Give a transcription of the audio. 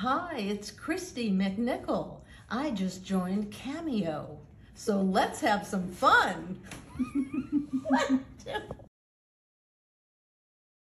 Hi, it's Christy McNichol. I just joined Cameo. So let's have some fun.